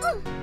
Bye.